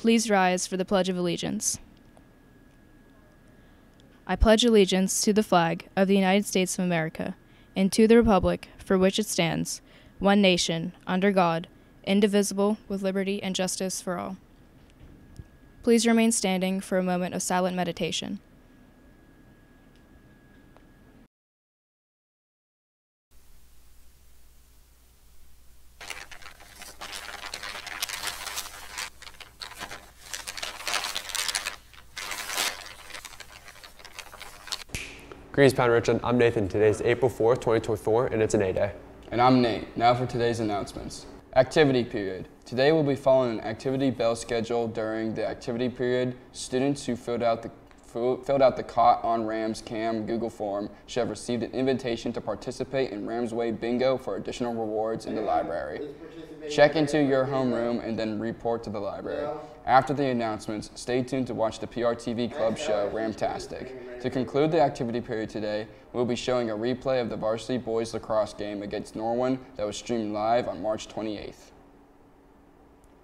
Please rise for the Pledge of Allegiance. I pledge allegiance to the flag of the United States of America and to the republic for which it stands, one nation, under God, indivisible, with liberty and justice for all. Please remain standing for a moment of silent meditation. Greetings, Pine Richland. I'm Nathan. Today's April 4th, 2024, and it's an A Day. And I'm Nate. Now for today's announcements. Activity period. Today we'll be following an activity bell schedule during the activity period. Students who filled out the filled out the Caught on Rams Cam Google form should have received an invitation to participate in Rams Way Bingo for additional rewards in the library. Check into your homeroom and then report to the library. After the announcements, stay tuned to watch the PRTV Club show Ramtastic. To conclude the activity period today, we'll be showing a replay of the varsity boys lacrosse game against Norwin that was streamed live on March 28th.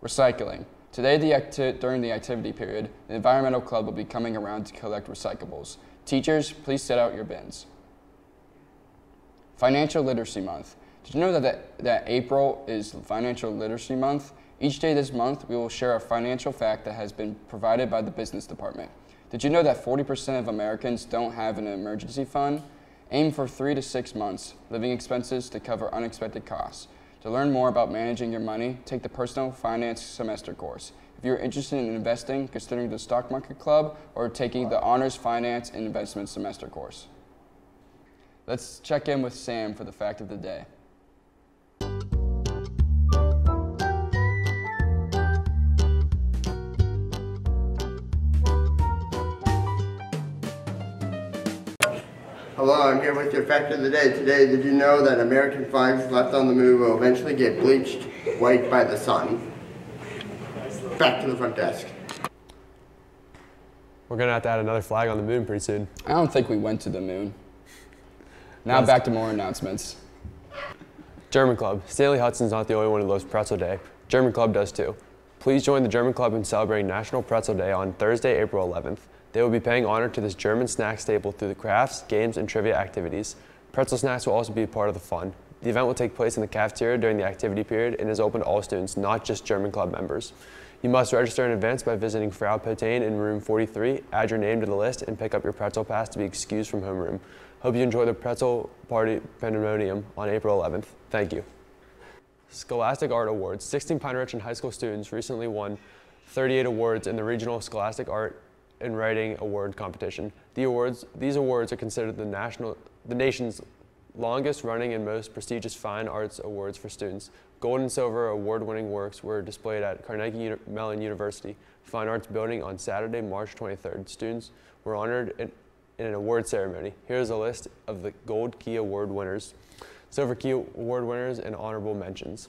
Recycling. Today, the during the activity period, the Environmental Club will be coming around to collect recyclables. Teachers, please set out your bins. Financial Literacy Month. Did you know that, that, that April is Financial Literacy Month? Each day this month, we will share a financial fact that has been provided by the business department. Did you know that 40% of Americans don't have an emergency fund? Aim for three to six months living expenses to cover unexpected costs. To learn more about managing your money, take the Personal Finance Semester course. If you're interested in investing, considering the Stock Market Club or taking the Honors Finance and Investment Semester course. Let's check in with Sam for the fact of the day. Hello, I'm here with your fact of the day. Today, did you know that American flags left on the move will eventually get bleached white by the sun? Back to the front desk. We're going to have to add another flag on the moon pretty soon. I don't think we went to the moon. Now back to more announcements. German Club. Stanley Hudson's not the only one who loves Pretzel Day. German Club does too. Please join the German Club in celebrating National Pretzel Day on Thursday, April 11th. They will be paying honor to this German snack staple through the crafts, games, and trivia activities. Pretzel snacks will also be part of the fun. The event will take place in the cafeteria during the activity period and is open to all students, not just German Club members. You must register in advance by visiting Frau Potain in room 43, add your name to the list, and pick up your pretzel pass to be excused from homeroom. Hope you enjoy the pretzel party pandemonium on April 11th. Thank you. Scholastic Art Awards. 16 Pine Richland high school students recently won 38 awards in the regional Scholastic Art and Writing Award competition. The awards, these awards are considered the, national, the nation's longest running and most prestigious fine arts awards for students. Gold and silver award-winning works were displayed at Carnegie Mellon University Fine Arts Building on Saturday, March 23rd. Students were honored in, in an award ceremony. Here's a list of the Gold Key Award winners, Silver Key Award winners, and honorable mentions.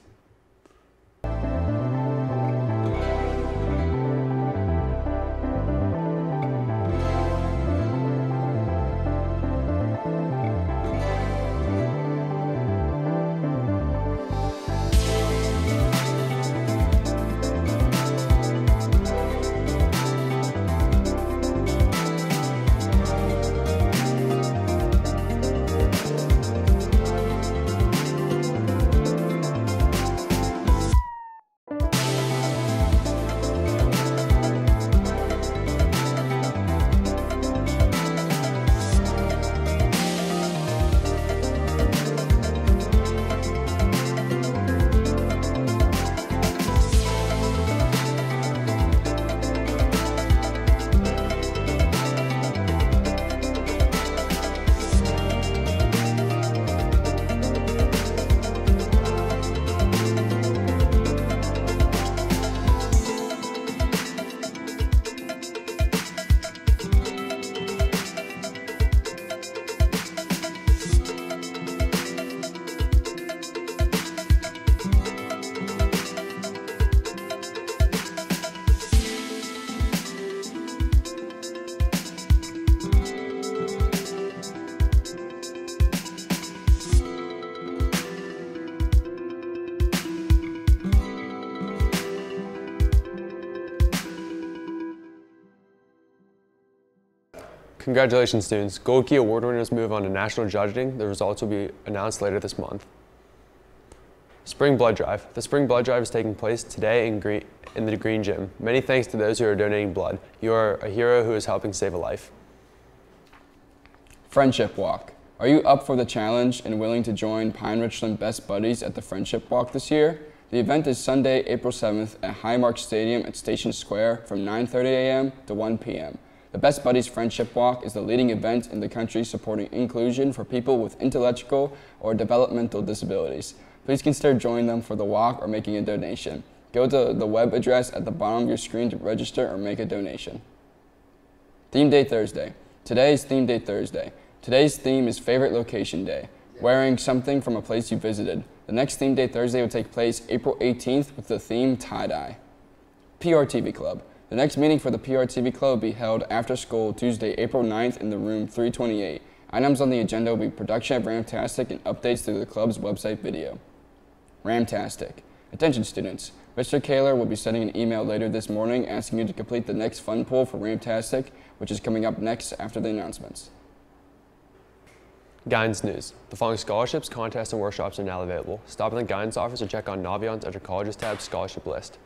Congratulations, students. Key Award winners move on to national judging. The results will be announced later this month. Spring Blood Drive. The Spring Blood Drive is taking place today in, green, in the Green Gym. Many thanks to those who are donating blood. You are a hero who is helping save a life. Friendship Walk. Are you up for the challenge and willing to join Pine Richland Best Buddies at the Friendship Walk this year? The event is Sunday, April 7th at Highmark Stadium at Station Square from 9.30 a.m. to 1 p.m. The Best Buddies Friendship Walk is the leading event in the country supporting inclusion for people with intellectual or developmental disabilities. Please consider joining them for the walk or making a donation. Go to the web address at the bottom of your screen to register or make a donation. Theme Day Thursday. Today is Theme Day Thursday. Today's theme is Favorite Location Day, wearing something from a place you visited. The next Theme Day Thursday will take place April 18th with the theme Tie-Dye. PRTV Club. The next meeting for the PRTV Club will be held after school Tuesday, April 9th in the room 328. Items on the agenda will be production of Ramtastic and updates to the club's website video. Ramtastic. Attention students. Mr. Kaler will be sending an email later this morning asking you to complete the next fund pool for Ramtastic, which is coming up next after the announcements. Guidance News. The following scholarships, contests, and workshops are now available. Stop in the guidance office or check on Naviance's Colleges tab scholarship list.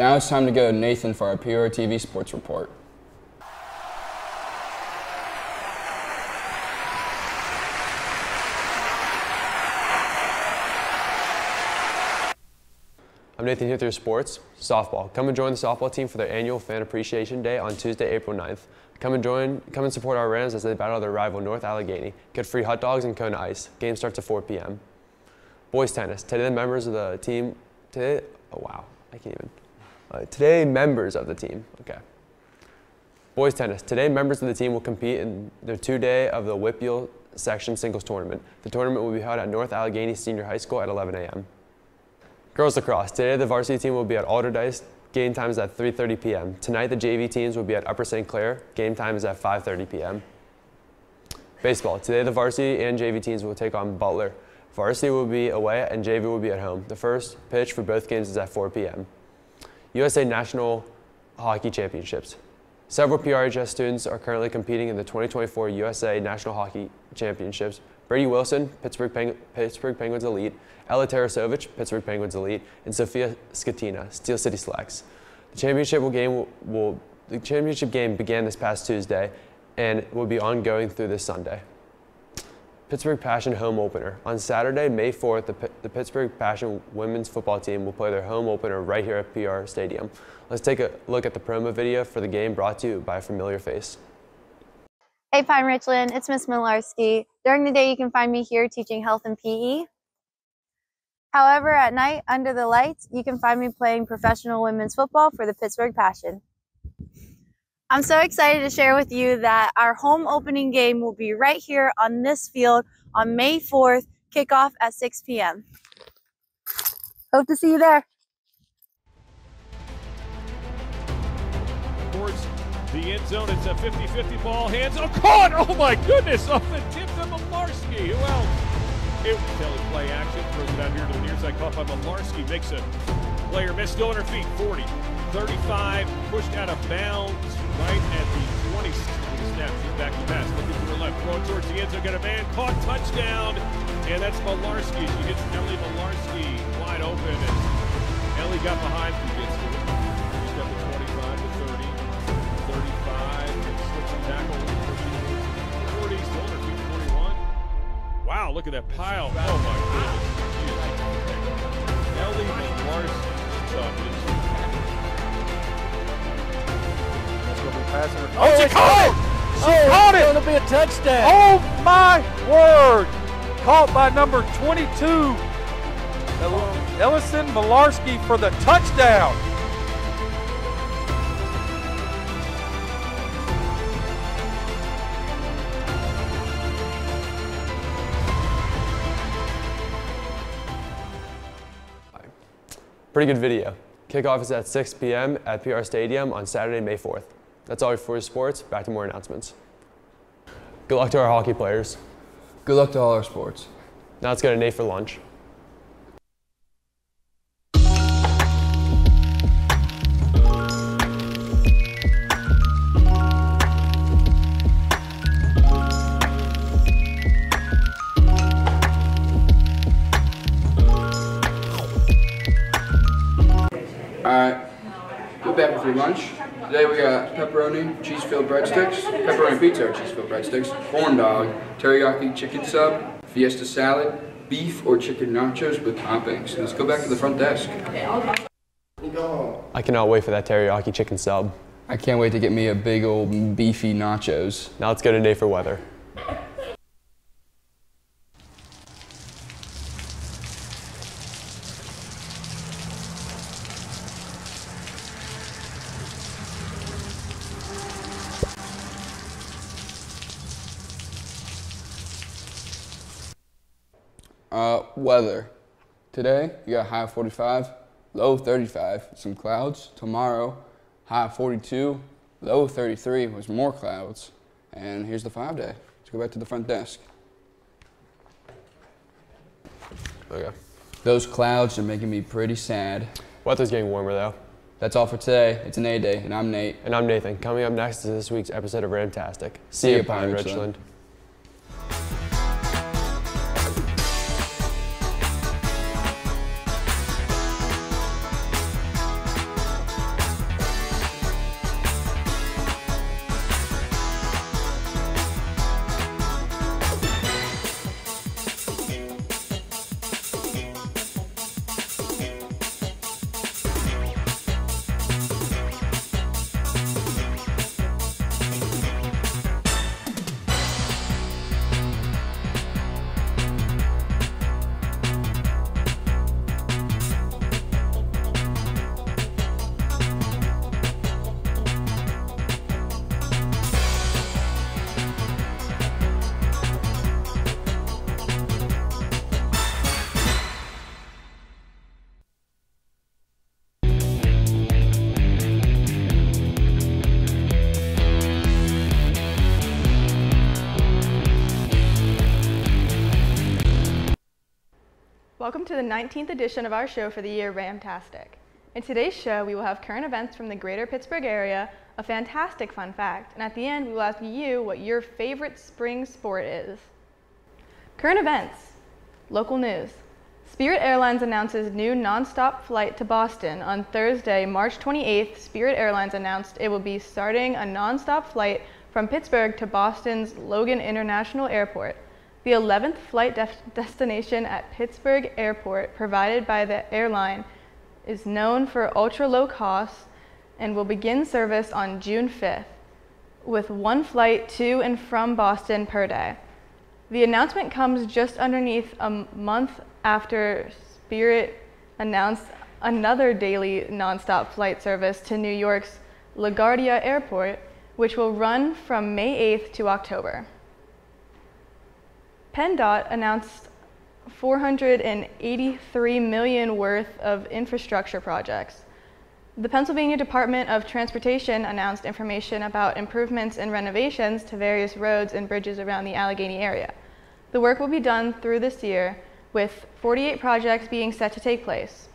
Now it's time to go to Nathan for our PRTV Sports Report. I'm Nathan here through sports. Softball. Come and join the softball team for their annual Fan Appreciation Day on Tuesday, April 9th. Come and join, come and support our Rams as they battle their rival North Allegheny. Get free hot dogs and Kona Ice. Game starts at 4 p.m. Boys tennis. Today the members of the team, today, oh wow, I can't even. Uh, today members of the team, okay. Boys tennis. Today members of the team will compete in their two-day of the WPIAL section singles tournament. The tournament will be held at North Allegheny Senior High School at 11 a.m. Girls lacrosse. Today the varsity team will be at Allderdice. Game time is at 3.30 p.m. Tonight the JV teams will be at Upper St. Clair. Game time is at 5.30 p.m. Baseball. Today the varsity and JV teams will take on Butler. Varsity will be away and JV will be at home. The first pitch for both games is at 4 p.m. USA National Hockey Championships. Several PRHS students are currently competing in the 2024 USA National Hockey Championships. Brady Wilson, Pittsburgh, Peng Pittsburgh Penguins Elite, Ella Tarasovich, Pittsburgh Penguins Elite, and Sophia Skatina, Steel City Slacks. The championship game will, will, the championship game began this past Tuesday and will be ongoing through this Sunday. Pittsburgh Passion home opener. On Saturday, May 4th, the, P the Pittsburgh Passion women's football team will play their home opener right here at PR Stadium. Let's take a look at the promo video for the game brought to you by a familiar face. Hey Pine Richland, it's Miss Malarski. During the day, you can find me here teaching health and PE. However, at night, under the lights, you can find me playing professional women's football for the Pittsburgh Passion. I'm so excited to share with you that our home opening game will be right here on this field on May 4th, kickoff at 6 p.m. Hope to see you there. Towards the end zone, it's a 50-50 ball, hands, oh, caught! Oh my goodness, off the tip to Malarski. Who else? It Kelly play action, throws it out here to the near side, caught by Malarski, makes a player miss, still on her feet, 40, 35, pushed out of bounds right at the 20. Snap, back to pass, looking to her left, throw towards the end zone, got a man, caught, touchdown, and that's Malarski. She gets Ellie Malarski wide open, and Ellie got behind, she gets to it. She's got the 25 to 30, 35, and slips and tackle, 40, still feet, 41. Wow, look at that pile. Oh my goodness. Ellie Malarski. We'll pass oh, oh, it. Oh, she caught it! She oh, caught it! It's going to be a touchdown. Oh, my word! Caught by number 22. Ellison Malarski for the touchdown. Pretty good video. Kickoff is at 6 p.m. at PR Stadium on Saturday, May 4th. That's all for sports. Back to more announcements. Good luck to our hockey players. Good luck to all our sports. Now let's go to Nate for lunch. Alright, go back with your lunch. Today we got pepperoni, cheese filled breadsticks, pepperoni pizza or cheese filled breadsticks, corn dog, teriyaki chicken sub, fiesta salad, beef or chicken nachos with toppings. Let's go back to the front desk. I cannot wait for that teriyaki chicken sub. I can't wait to get me a big old beefy nachos. Now let's go to Nate for weather. Uh, weather. Today, you got high of 45, low of 35, some clouds. Tomorrow, high of 42, low of 33 with more clouds. And here's the five day. Let's go back to the front desk. Okay. Those clouds are making me pretty sad. Weather's getting warmer though. That's all for today. It's an A day, and I'm Nate. And I'm Nathan. Coming up next is this week's episode of Ramtastic. See, See you, Pine Richland. Richland. To the 19th edition of our show for the year Ramtastic. In today's show, we will have current events from the greater Pittsburgh area, a fantastic fun fact, and at the end, we will ask you what your favorite spring sport is. Current events, local news. Spirit Airlines announces new nonstop flight to Boston. On Thursday, March 28th, Spirit Airlines announced it will be starting a nonstop flight from Pittsburgh to Boston's Logan International Airport. The 11th flight destination at Pittsburgh Airport, provided by the airline, is known for ultra low costs and will begin service on June 5th, with one flight to and from Boston per day. The announcement comes just underneath a month after Spirit announced another daily nonstop flight service to New York's LaGuardia Airport, which will run from May 8th to October. PennDOT announced 483 million worth of infrastructure projects. The Pennsylvania Department of Transportation announced information about improvements and renovations to various roads and bridges around the Allegheny area. The work will be done through this year, with 48 projects being set to take place.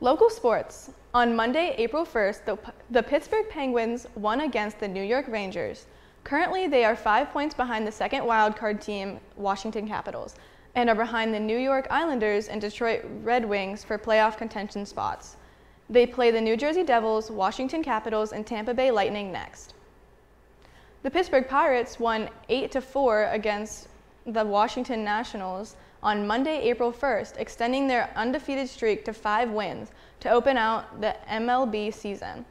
Local sports. On Monday, April 1st, the, the Pittsburgh Penguins won against the New York Rangers. Currently, they are five points behind the second wildcard team, Washington Capitals, and are behind the New York Islanders and Detroit Red Wings for playoff contention spots. They play the New Jersey Devils, Washington Capitals, and Tampa Bay Lightning next. The Pittsburgh Pirates won 8 to 4 against the Washington Nationals on Monday, April 1st, extending their undefeated streak to 5 wins to open out the MLB season.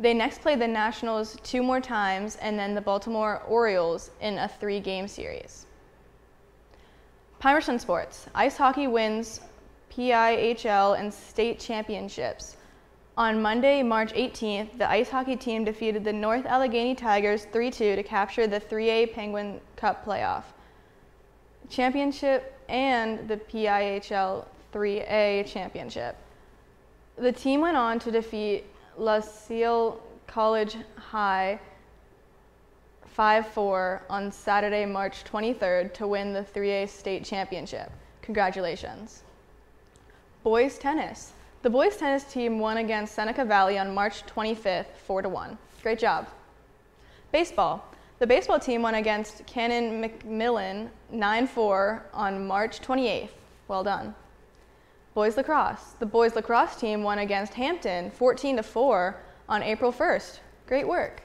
They next played the Nationals two more times and then the Baltimore Orioles in a three game series. Pimerson Sports. Ice hockey wins PIHL and state championships. On Monday, March 18th, the ice hockey team defeated the North Allegheny Tigers 3 2 to capture the 3A Penguin Cup playoff championship and the PIHL 3A championship. The team went on to defeat La Salle College High 5-4 on Saturday, March 23rd to win the 3A state championship. Congratulations. Boys tennis. The boys tennis team won against Seneca Valley on March 25th, 4 to 1. Great job. Baseball. The baseball team won against Canon McMillan 9-4 on March 28th. Well done. Boys lacrosse. The boys lacrosse team won against Hampton 14 to 4 on April 1st. Great work.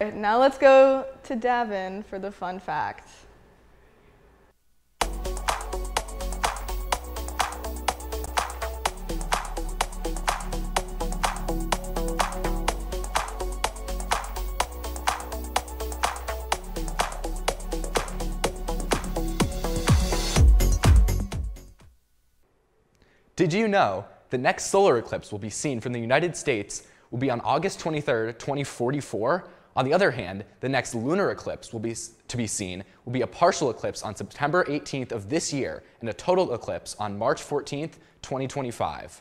Now let's go to Davin for the fun fact. Did you know the next solar eclipse will be seen from the United States will be on August 23rd, 2044? On the other hand, the next lunar eclipse will be to be seen will be a partial eclipse on September 18th of this year and a total eclipse on March 14th, 2025.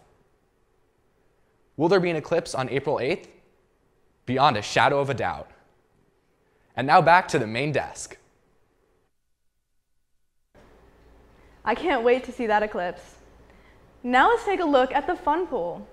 Will there be an eclipse on April 8th? Beyond a shadow of a doubt. And now back to the main desk. I can't wait to see that eclipse. Now let's take a look at the fun pool.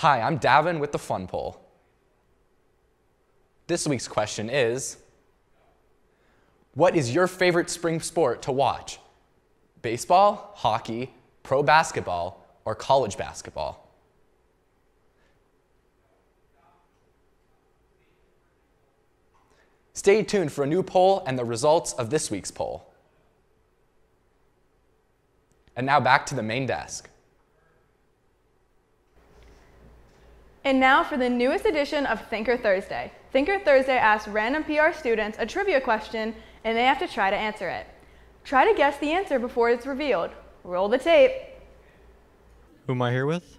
Hi, I'm Davin with the Fun Poll. This week's question is What is your favorite spring sport to watch? Baseball, hockey, pro basketball, or college basketball? Stay tuned for a new poll and the results of this week's poll. And now back to the main desk. And now for the newest edition of Thinker Thursday. Thinker Thursday asks random PR students a trivia question and they have to try to answer it. Try to guess the answer before it's revealed. Roll the tape. Who am I here with?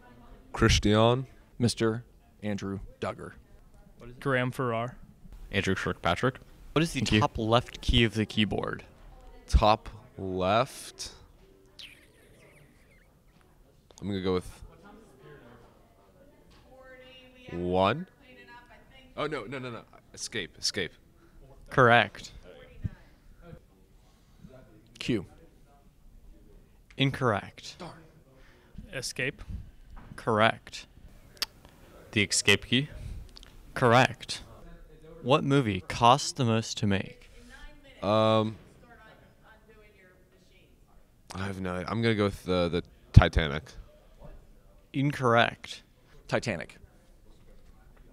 Christian. Mr. Andrew Duggar. Graham Farrar. Andrew Kirkpatrick. What is the Thank you. top left key of the keyboard? Top left. I'm gonna go with one. Oh no no no no! Escape escape. Correct. Q. Incorrect. Escape. Correct. The escape key. Correct. What movie cost the most to make? Um, I have no. I'm gonna go with the the Titanic. Incorrect. Titanic.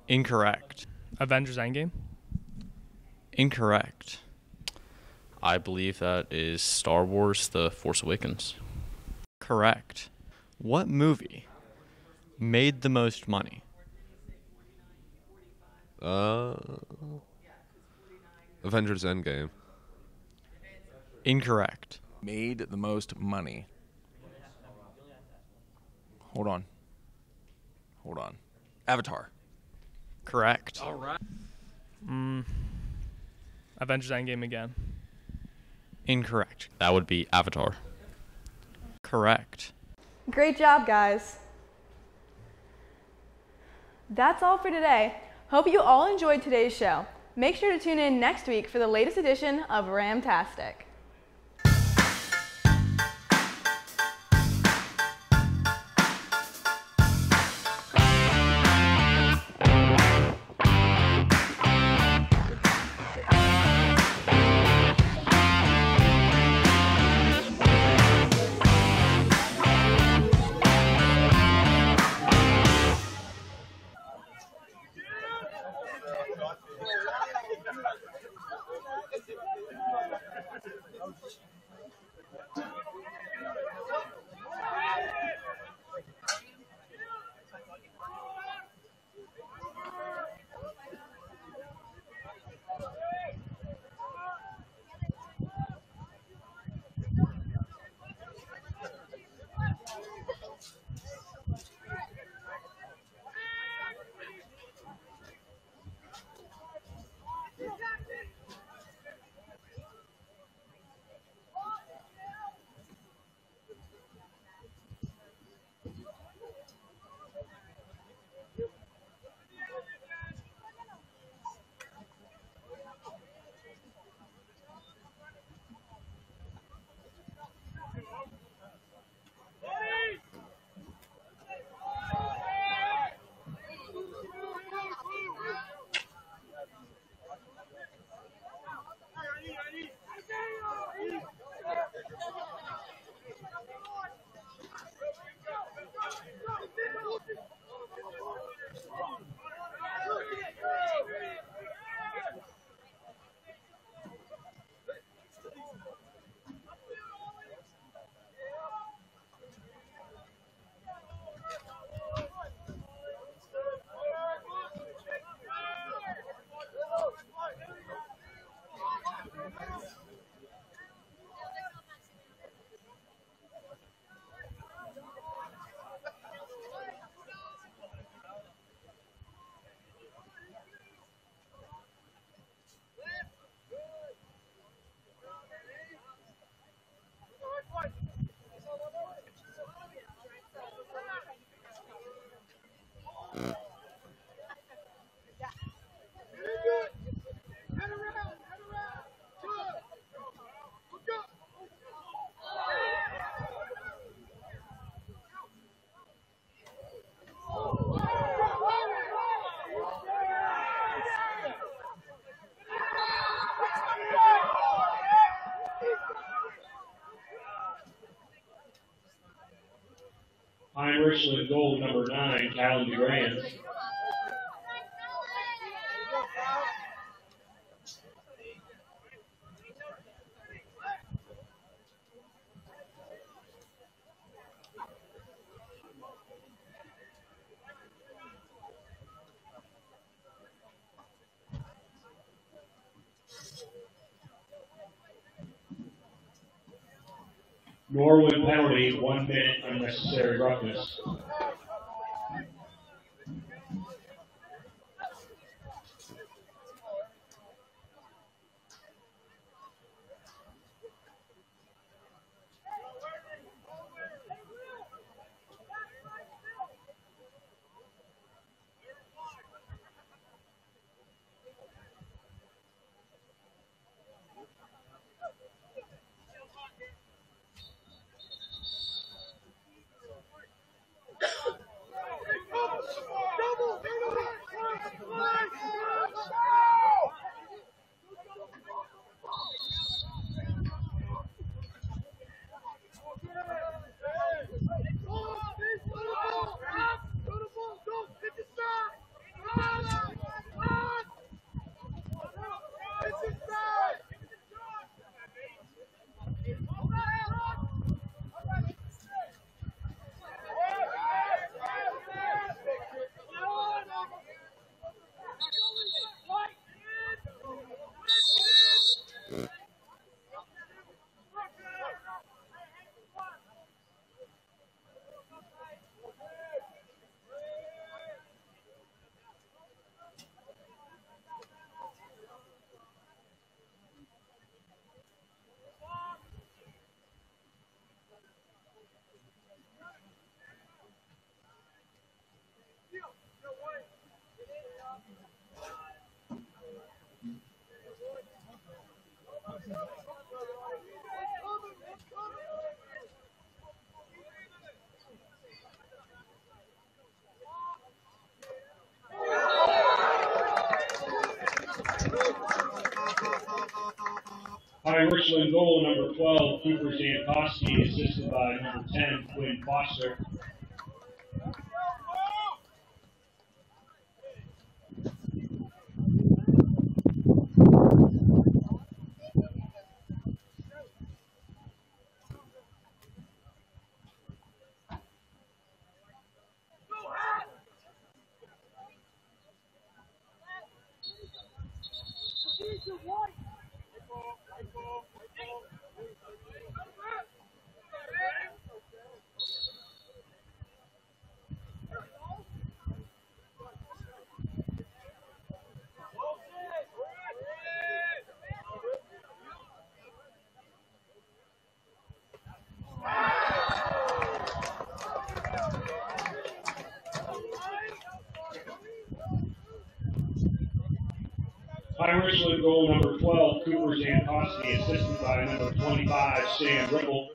Incorrect. Avengers Endgame. Incorrect. I believe that is Star Wars: The Force Awakens. Correct. What movie made the most money? Uh, Avengers Endgame. Incorrect. Made the most money. Hold on. Hold on. Avatar. Correct. All right. Mm, Avengers Endgame again. Incorrect. That would be Avatar. Correct. Great job, guys. That's all for today. Hope you all enjoyed today's show. Make sure to tune in next week for the latest edition of Ramtastic. Richland goal number nine, Callan Norwin penalty, one minute unnecessary roughness. Richland goal number 12, Cooper Zankowski, assisted by number 10, Quinn Foster. Pine Richland goal number 12, Cooper Zankowski, assisted by number 25, Sam Ripple.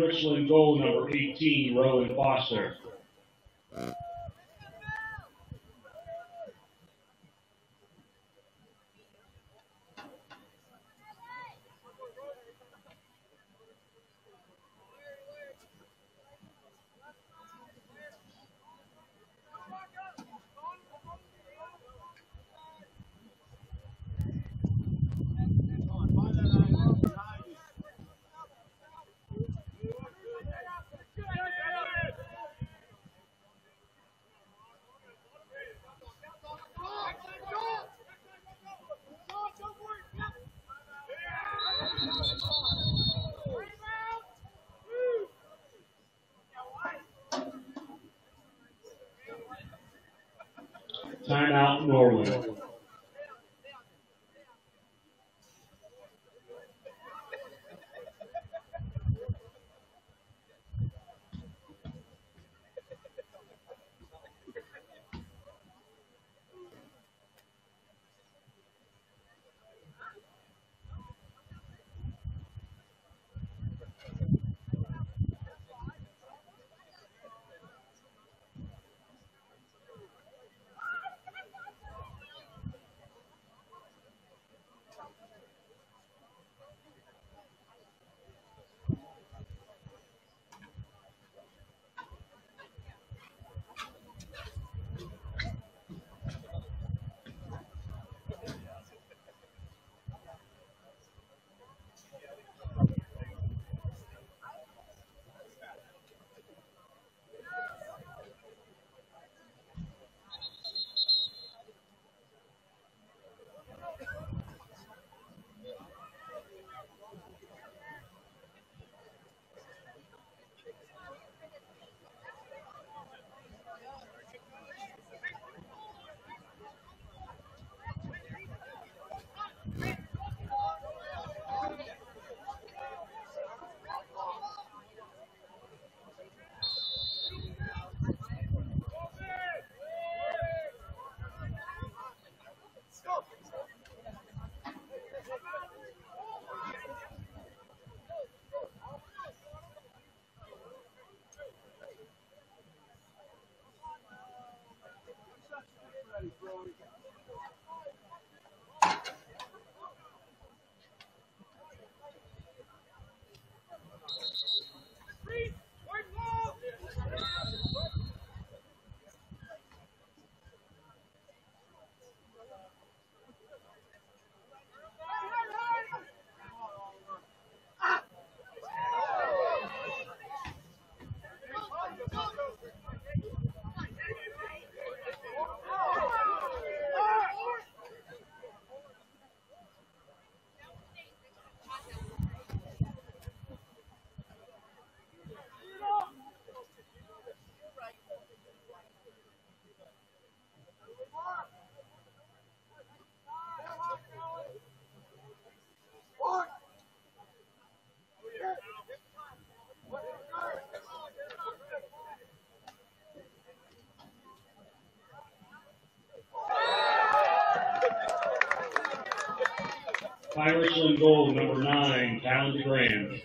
Richland goal number 18, Rowan Foster. Richland goal number nine, Talon Graham.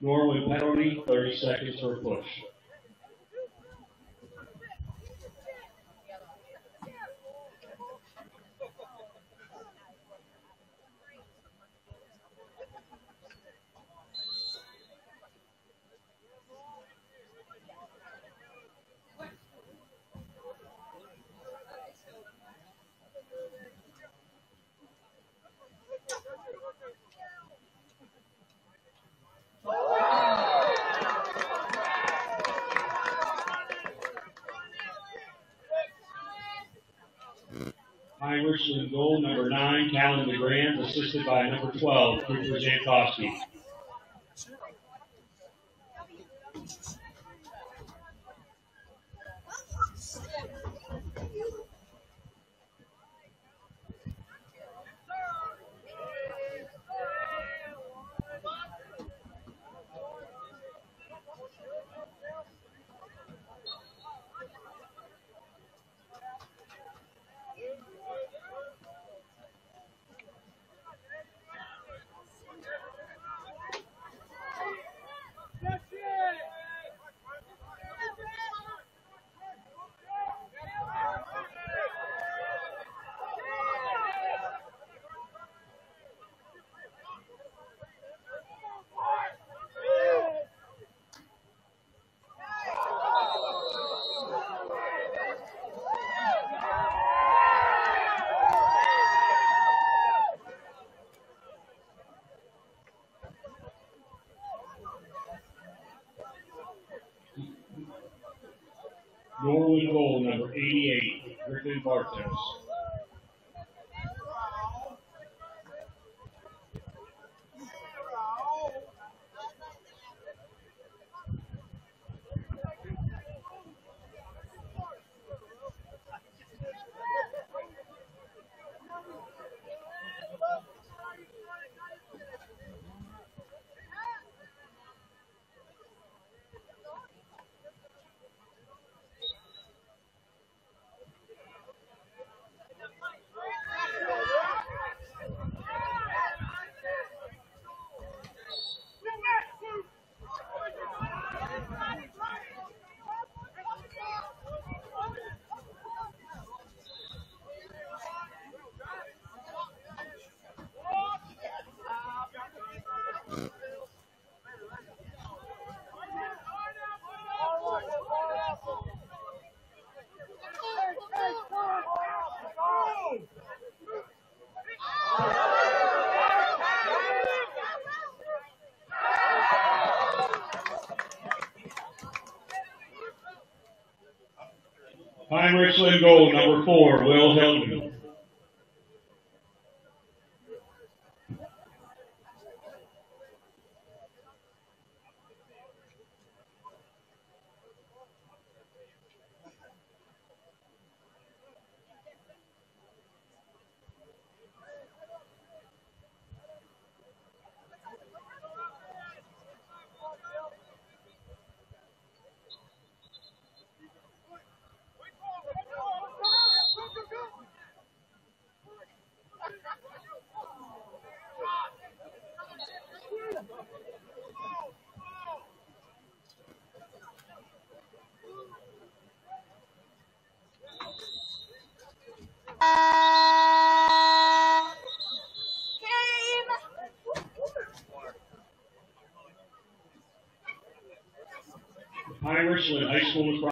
Norwin penalty, 30 seconds for push. In goal, number nine, Callan DeGrand, assisted by number 12, Cooper Jankowski. Norwin goal, number 88, Griffin Richland goal, number four, Will Hilton. Pine Richland High School lacrosse